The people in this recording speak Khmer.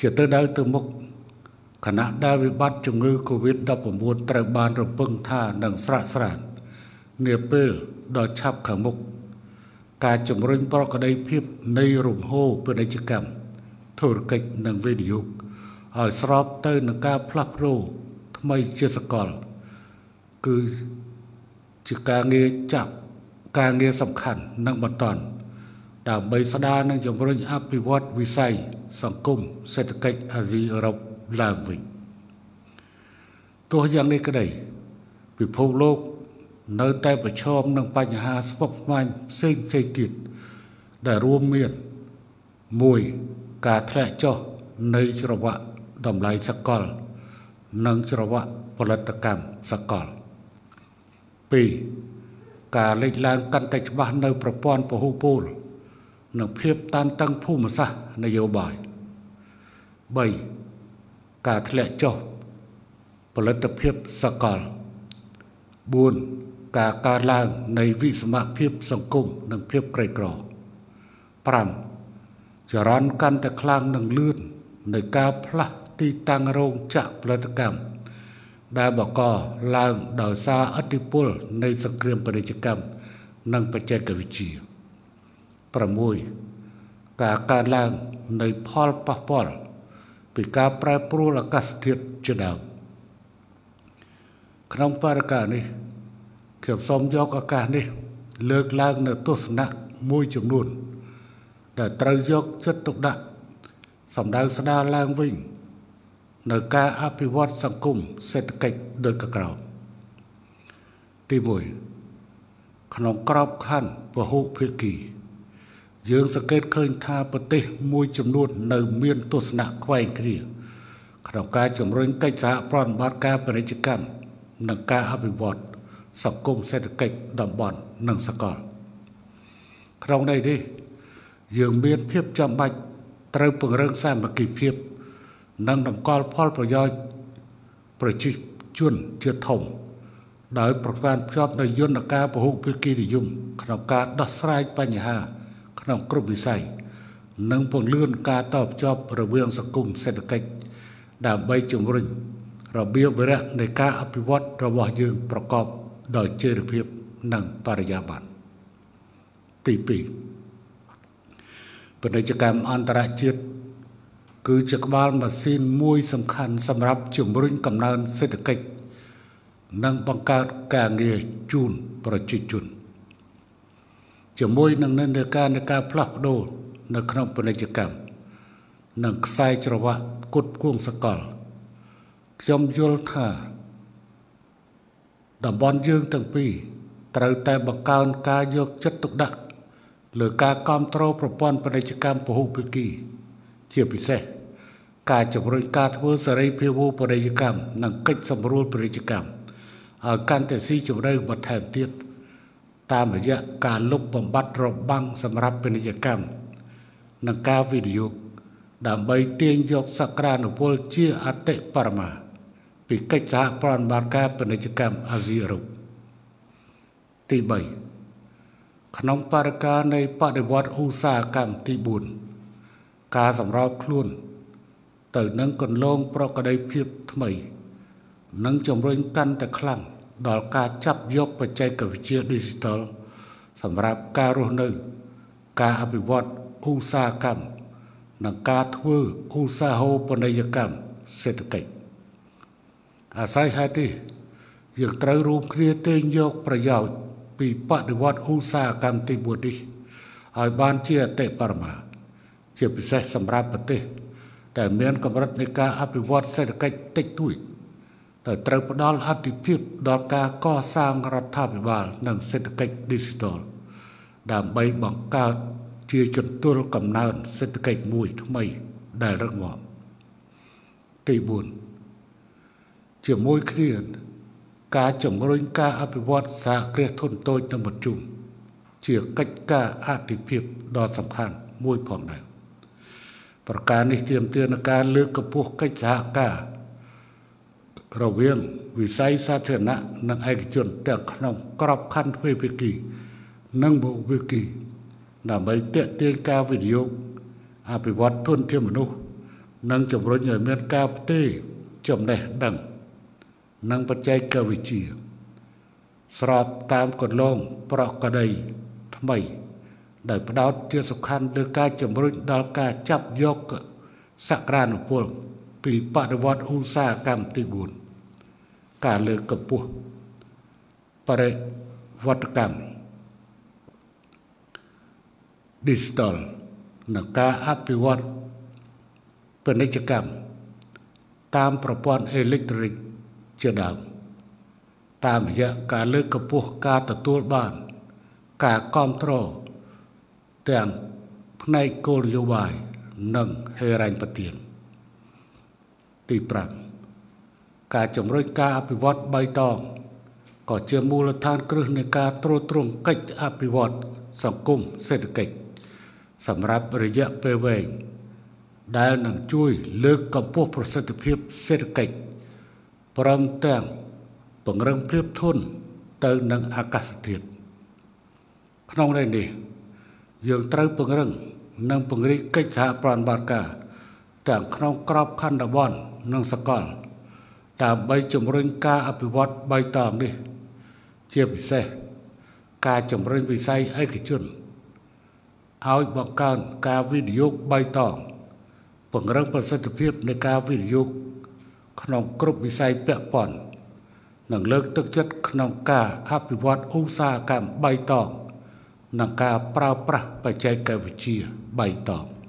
ជាទៅដៅទៅមុខខណៈដែលវិបត្តិជំងឺ Covid-19 ត្រូវបានរំពឹងថានឹងស្រាកស្រាននាពេលដ៏ឆាប់ខាងមុខការជំរុញប្រក្តីភាពនៃរំហោពាណិជ្ជកម្មធុរកិច្ចនិងវិនិយោគឲ្យស្របទៅនឹងការផ្លាស់ប្ដូរថ្មីជាសកល គឺជាការងារចាប់ការងារសំខាន់និងបន្ត ដើម្បីស្ដារនិងជំរុញអភិវឌ្ឍវិស័យសង្គមសេដ្ឋកិច្ចអាស៊ីអឺរ៉ុបឡើងវិញទោះយ៉ាងនេះក្តីពិភពលោកនៅតែប្រឈមនឹងបញ្ហាស្មុគស្មាញផ្សេងផ្សេងទៀតដែលរួមមាន1ការធ្លាក់ចុះនៃច្រវាក់តម្លៃសកល និងច្រវាក់ផលិតកម្មសកល2ការលេចឡើងកាន់តែច្បាស់នៅប្រព័ន្ធពហុពល និងភាពតានតឹងភូមិសាស្ត្រនយោបាយ3ការធ្លាក់ចុះផលិតភាពសកល4ការកើនឡើងនៃវិសមភាពសង្គមនិងភាពក្រីក្រ5ចរន្តកាន់តែខ្លាំងនិងលឿននៃការផ្លាស់ទីតាំងរោងចក្រផលិតកម្មដែលបកឡើងដោយសារអធិពលនៃសង្គ្រាមពាណិជ្ជកម្មនិងបច្ចេកវិទ្យា 6ការកើនឡើងនៃផលប៉ះពាល់ពីការប្រែប្រួលអាកាសធាតុជាដើមក្នុងបរិការនេះខ្ញុំសូមយកឱកាសនេះ លើកឡើងនៅទស្សនៈមួយចំនួន ដែលត្រូវយកចិត្តទុកដាក់សម្ដៅស្ដារឡើងវិញ នៅការអភិវឌ្ឍសង្គមសេដ្ឋកិច្ចដូចកក្រោមទី1ក្នុងក្របខ័ណ្ឌពហុភាគី យើងសង្កេតឃើញថាប្រទេសមួយចំនួននៅមានទស្សនៈខ្វែងគ្រាក្នុងការជំរុញកិច្ចសហប្រតិបត្តិការពាណិជ្ជកម្មនិងការអភិវឌ្ឍសង្គមសេដ្ឋកិច្ចតំបន់និងសកលក្នុងន័យនេះយើងមានភាពចាំបាច់ត្រូវពង្រឹងសាមគ្គីភាព និងតម្កល់ផលប្រយោជន៍ប្រជាជនជាធំ ដោយប្រព័ន្ធភ្ជាប់នៅយន្តការពហុភាគីនិយមក្នុងការដោះស្រាយបញ្ហា ក្នុងគ្រប់វិស័យនិងពង្លឿនការតភ្ជាប់រវាងសង្គមសេដ្ឋកិច្ចដើម្បីជំរុញរបៀបវិរៈនៃការអភិវឌ្ឍរបស់យើងប្រកបដោយចីរភាពនិងបរិយាបន្នទី2ពាណិជ្ជកម្មអន្តរជាតិគឺជាក្បាលម៉ាស៊ីនមួយសំខាន់សម្រាប់ជំរុញកំណើនសេដ្ឋកិច្ចនិងបង្កើតការងារជូនប្រជាជន ជាមួយនឹងនិន្នាការនៃការផ្លាស់ប្ដូរនៅក្នុងពាណិជ្ជកម្មនិងខ្សែច្រវាក់គុតគួងសកលខ្ញុំយល់ថាតំបន់យើងទាំងពីរត្រូវតែបង្កើនការយកចិត្តទុកដាក់លើការគ្រប់គ្រងប្រព័ន្ធពាណិជ្ជកម្មពហុភាគី ជាពិសេសការជំរុញការធ្វើសេរីភាវូបរិយាកម្មនិងកិច្ចសម្រួលពាណិជ្ជកម្មឲ្យកាន់តែស៊ីជម្រៅបន្ថែមទៀត តាមរយៈការលុបបំបាត់របាំងសម្រាប់ពាណិជ្ជកម្មនិងការវិនិយោគដើម្បីទាញយកសក្តានុពលជាអតិបរមាពីកិច្ចសហប្រតិបត្តិការពាណិជ្ជកម្មអាស៊ីអឺរ៉ុបទី3ក្នុងបរិការនៃបដិវត្តឧស្សាហកម្មទី4ការសម្របខ្លួន ទៅនឹងកន្លងប្រក្តីភាពថ្មី និងជំរុញកាន់តែខ្លាំង ដល់ការចាប់យកបច្ចេកវិទ្យា Digital សម្រាប់ការរស់នៅ ការអភិវឌ្ឍឧស្សាហកម្មនិងការធ្វើឧស្សាហូបនីយកម្មសេដ្ឋកិច្ចអាស្រ័យហេតុនេះយើងត្រូវរួមគ្នាទាញយកប្រយោជន៍ពីបដិវត្តឧស្សាហកម្មទី4នេះឲ្យបានជាអតិបរមា ជាពិសេសសម្រាប់ប្រទេសដែលមានកម្រិតនៃការអភិវឌ្ឍសេដ្ឋកិច្ចតិចតួច ដែលត្រូវផ្ដល់អតិភិបដល់ការកសាងរដ្ឋាភិបាល និងសេដ្ឋកិច្ច Digital ដើម្បីបង្កើតជាចន្ទុលកំណើនសេដ្ឋកិច្ចមួយថ្មីដែលរឹងមាំទី4ជាមួយគ្នាការជំរុញការអភិវឌ្ឍសហគ្រាសធុនតូចនិងមធ្យមជាកិច្ចការអតិភិបដ៏សំខាន់មួយផងដែរប្រការនេះទាមទារនឹងការលើកកម្ពស់កិច្ចសហការ រវាងវិស័យសាធារណៈនិងឯកជនទាំងក្នុងក្របខ័ណ្ឌទ្វេភាគី និង बहु ភាគី ដើម្បីទាក់ទាញការវិនិយោគអភិវឌ្ឍទុនធានមនុស្សនិងជំរុញឲ្យមានការផ្ទេរចំណេះដឹង និងបច្ចេកវិទ្យាស្របតាមកន្លងប្រក្តីថ្មីដោយផ្ដោតជាសំខាន់លើការជំរុញដល់ការចាប់យកសក្តានុពលពីបដិវត្តឧស្សាហកម្មទី4 ការលើកកម្ពស់បរិវត្តកម្ម digital និងការអភិវឌ្ឍពាណិជ្ជកម្មតាមប្រព័ន្ធអេឡិចត្រូនិកជាដើមតាមរយៈការលើកកម្ពស់ការទទួលបាន ការគ្រប់គ្រងទាំងផ្នែកគោលនយោបាយនិងហេរញ្ញប្បទានទី5 ការជំរុញការអភិវឌ្ឍបៃតងក៏ជាមូលដ្ឋានគ្រឹះនៃការត្រួតត្រងកិច្ចអភិវឌ្ឍសង្គមសេដ្ឋកិច្ចសម្រាប់រយៈពេលវែងដែលនឹងជួយលើកកម្ពស់ប្រសិទ្ធភាពសេដ្ឋកិច្ចព្រមទាំងពង្រឹងភាពធន់ទៅនឹងអាកាសធាតុក្នុងន័យនេះ យើងត្រូវពង្រឹងនិងពង្រីកកិច្ចសហប្រតិបត្តិការទាំងក្នុងក្របខ័ណ្ឌតំបន់និងសកល ដើម្បីជំរុញការអភិវឌ្ឍបៃតងនេះ ជាពិសេសការជំរុញវិស័យឯកជនឲ្យបង្កើនការវិនិយោគបៃតងពង្រឹងប្រសិទ្ធភាពនៃការវិនិយោគក្នុងគ្រប់វិស័យពាក់ព័ន្ធនិងលើកទឹកចិត្តក្នុងការអភិវឌ្ឍឧស្សាហកម្មបៃតងនិងការប្រើប្រាស់បច្ចេកវិទ្យាបៃតង